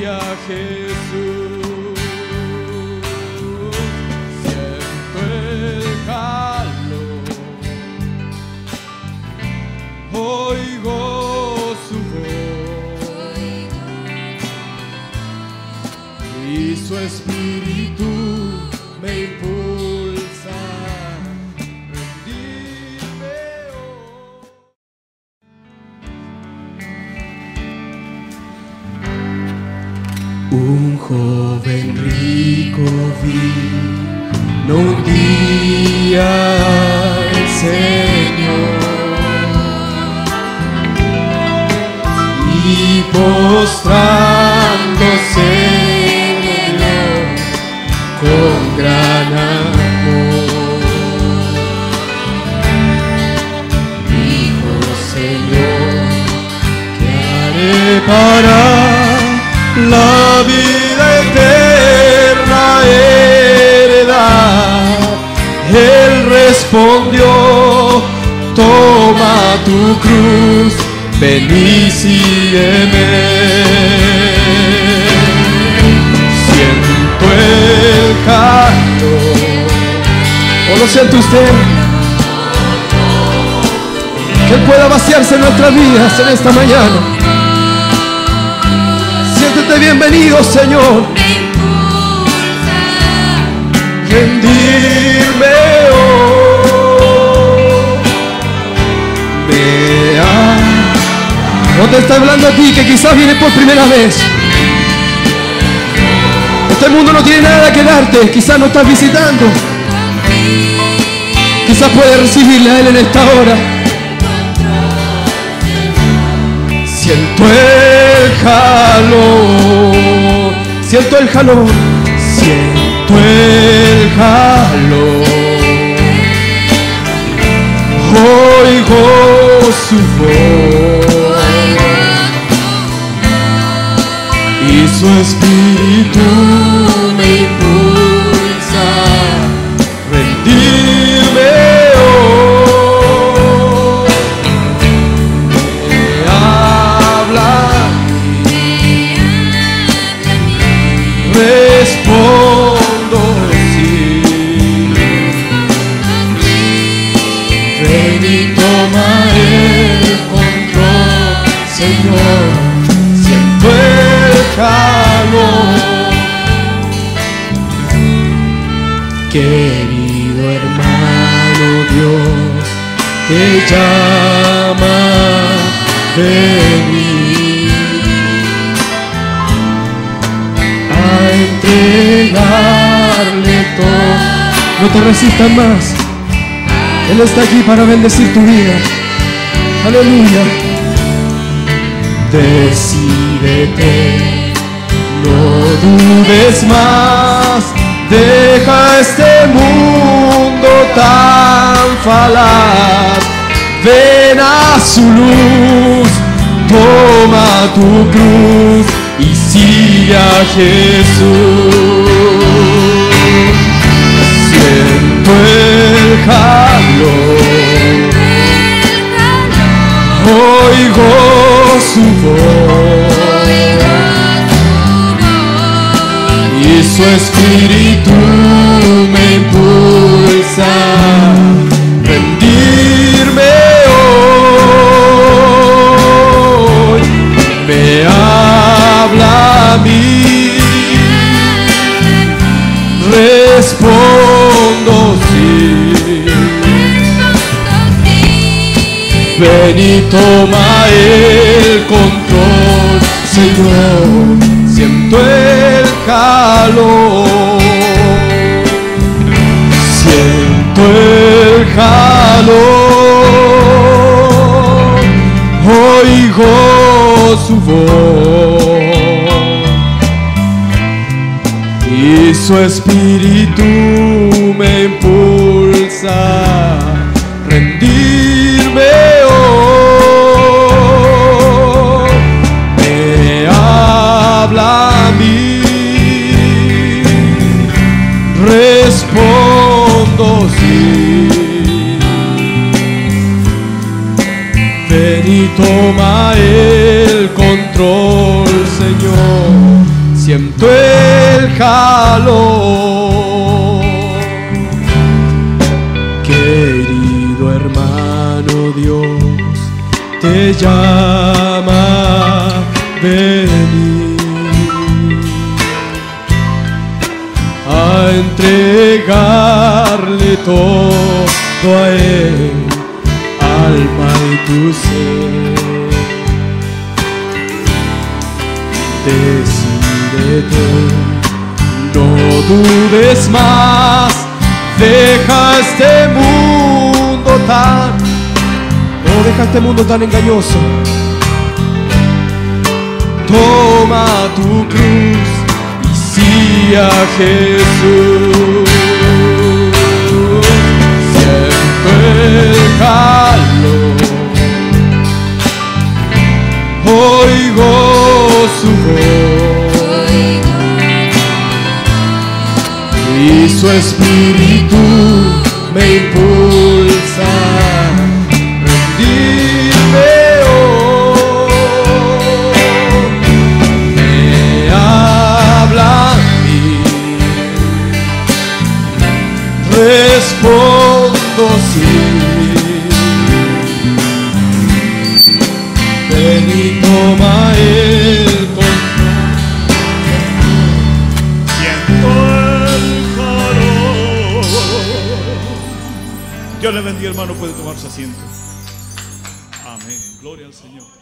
sí a Jesús. Siento el calor, oigo su voz. Y su espíritu Un joven rico vino un día al Señor. Y postrándose dio con gran cruz, ven y sígueme. Siento el calor, o lo siente usted, que pueda vaciarse en nuestras vidas en esta mañana. Siéntete bienvenido, Señor. Rendirme te está hablando a ti que quizás vienes por primera vez. Este mundo no tiene nada que darte, quizás no estás visitando. Quizás puedes recibirle a Él en esta hora. Siento el calor, siento el calor, siento el calor. Oigo su voz y su Querido hermano Dios, te llama, venir a entregarle todo. No te resistas más. Él está aquí para bendecir tu vida. Aleluya. Decídete, no dudes más. Deja este mundo tan falaz. Ven a su luz, toma tu cruz y sigue a Jesús. Siento el calor, oigo su voz su espíritu me impulsa rendirme hoy. Me habla a mí respondo sí. Ven y toma el control, Señor. Calor, oigo su voz y su espíritu me impulsa Querido hermano Dios, te llama venir a entregarle todo a Él, alma y tu ser. Decídete, dudes más, deja este mundo tan, no deja este mundo tan engañoso. Toma tu cruz y sí a Jesús. Siento el calor, oigo su espíritu me impulsa rendirme hoy. Me habla a mí, respondo sí. Dios le bendiga, hermano. Puede tomarse asiento. Amén. Gloria al Señor.